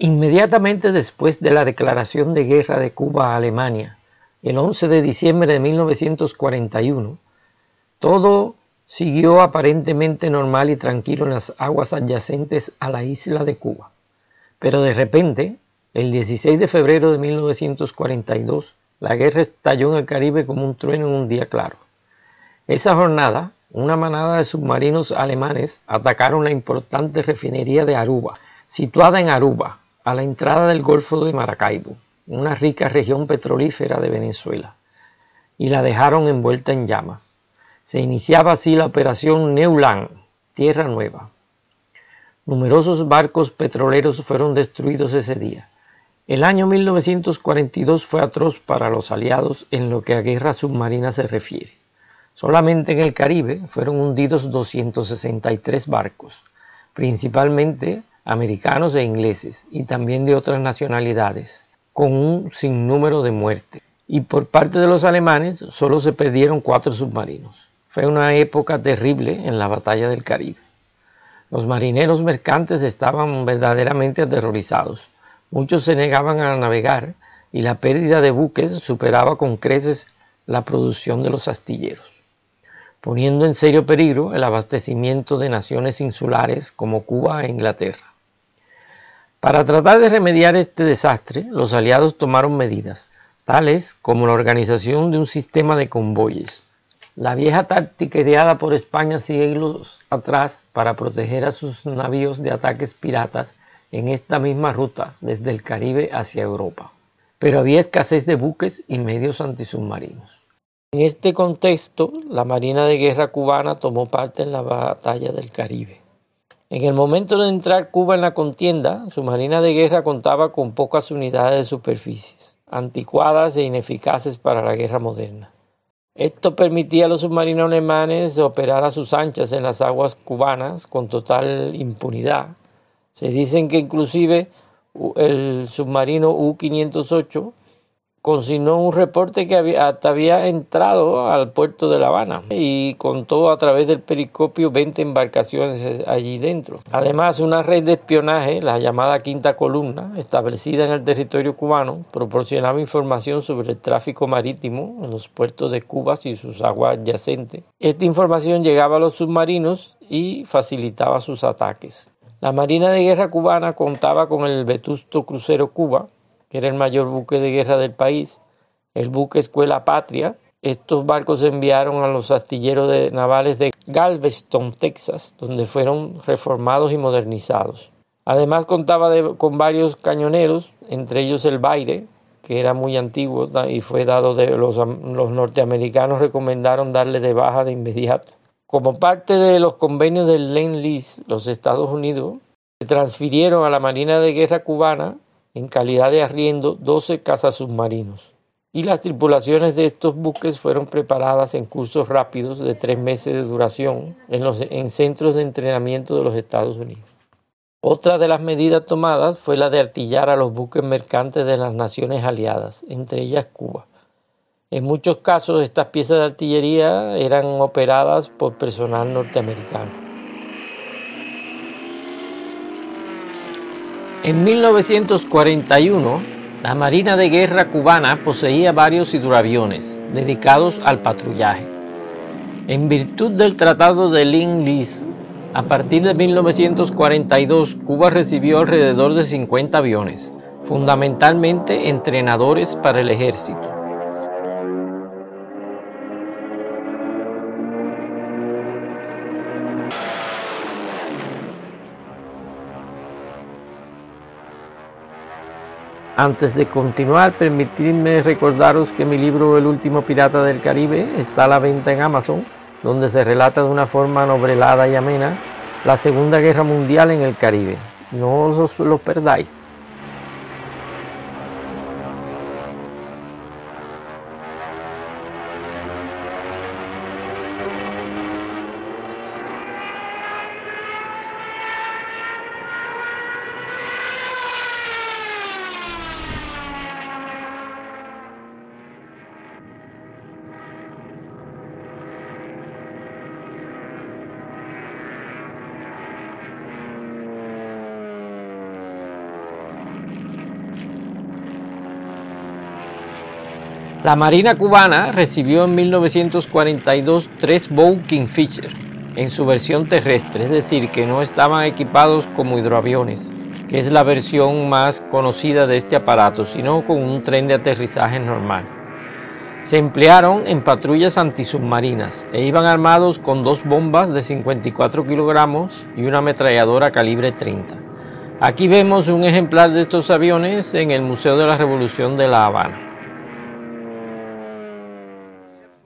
Inmediatamente después de la declaración de guerra de Cuba a Alemania, el 11 de diciembre de 1941, todo siguió aparentemente normal y tranquilo en las aguas adyacentes a la isla de Cuba. Pero de repente, el 16 de febrero de 1942, la guerra estalló en el Caribe como un trueno en un día claro. Esa jornada, una manada de submarinos alemanes atacaron la importante refinería de Aruba, situada en Aruba, a la entrada del Golfo de Maracaibo, una rica región petrolífera de Venezuela, y la dejaron envuelta en llamas. Se iniciaba así la operación Neuland, Tierra Nueva. Numerosos barcos petroleros fueron destruidos ese día. El año 1942 fue atroz para los aliados en lo que a guerra submarina se refiere. Solamente en el Caribe fueron hundidos 263 barcos, principalmente americanos e ingleses, y también de otras nacionalidades, con un sinnúmero de muertes. Y por parte de los alemanes solo se perdieron cuatro submarinos. Fue una época terrible en la batalla del Caribe. Los marineros mercantes estaban verdaderamente aterrorizados. Muchos se negaban a navegar y la pérdida de buques superaba con creces la producción de los astilleros, poniendo en serio peligro el abastecimiento de naciones insulares como Cuba e Inglaterra. Para tratar de remediar este desastre, los aliados tomaron medidas, tales como la organización de un sistema de convoyes. La vieja táctica ideada por España siglos atrás para proteger a sus navíos de ataques piratas en esta misma ruta desde el Caribe hacia Europa. Pero había escasez de buques y medios antisubmarinos. En este contexto, la Marina de Guerra cubana tomó parte en la batalla del Caribe. En el momento de entrar Cuba en la contienda, su marina de guerra contaba con pocas unidades de superficies, anticuadas e ineficaces para la guerra moderna. Esto permitía a los submarinos alemanes operar a sus anchas en las aguas cubanas con total impunidad. Se dicen que inclusive el submarino U-508 consignó un reporte que había, hasta había entrado al puerto de La Habana y contó a través del periscopio 20 embarcaciones allí dentro. Además, una red de espionaje, la llamada Quinta Columna, establecida en el territorio cubano, proporcionaba información sobre el tráfico marítimo en los puertos de Cuba y sus aguas adyacentes. Esta información llegaba a los submarinos y facilitaba sus ataques. La Marina de Guerra cubana contaba con el vetusto crucero Cuba, que era el mayor buque de guerra del país, el buque Escuela Patria. Estos barcos se enviaron a los astilleros de navales de Galveston, Texas, donde fueron reformados y modernizados. Además contaba con varios cañoneros, entre ellos el Baire, que era muy antiguo y fue dado de los, los norteamericanos recomendaron darle de baja de inmediato. Como parte de los convenios del Lend-Lease, los Estados Unidos transfirieron a la Marina de Guerra cubana en calidad de arriendo 12 cazas submarinos. Y las tripulaciones de estos buques fueron preparadas en cursos rápidos de tres meses de duración en, los, en centros de entrenamiento de los Estados Unidos. Otra de las medidas tomadas fue la de artillar a los buques mercantes de las naciones aliadas, entre ellas Cuba. En muchos casos estas piezas de artillería eran operadas por personal norteamericano. En 1941, la Marina de Guerra cubana poseía varios hidroaviones dedicados al patrullaje. En virtud del Tratado de Lynn-Lease, a partir de 1942, Cuba recibió alrededor de 50 aviones, fundamentalmente entrenadores para el ejército. Antes de continuar, permitidme recordaros que mi libro El último pirata del Caribe está a la venta en Amazon, donde se relata de una forma novelada y amena la Segunda Guerra Mundial en el Caribe. No os lo perdáis. La Marina cubana recibió en 1942 tres Bow Kingfisher en su versión terrestre, es decir, que no estaban equipados como hidroaviones, que es la versión más conocida de este aparato, sino con un tren de aterrizaje normal. Se emplearon en patrullas antisubmarinas e iban armados con dos bombas de 54 kilogramos y una ametralladora calibre 30. Aquí vemos un ejemplar de estos aviones en el Museo de la Revolución de La Habana.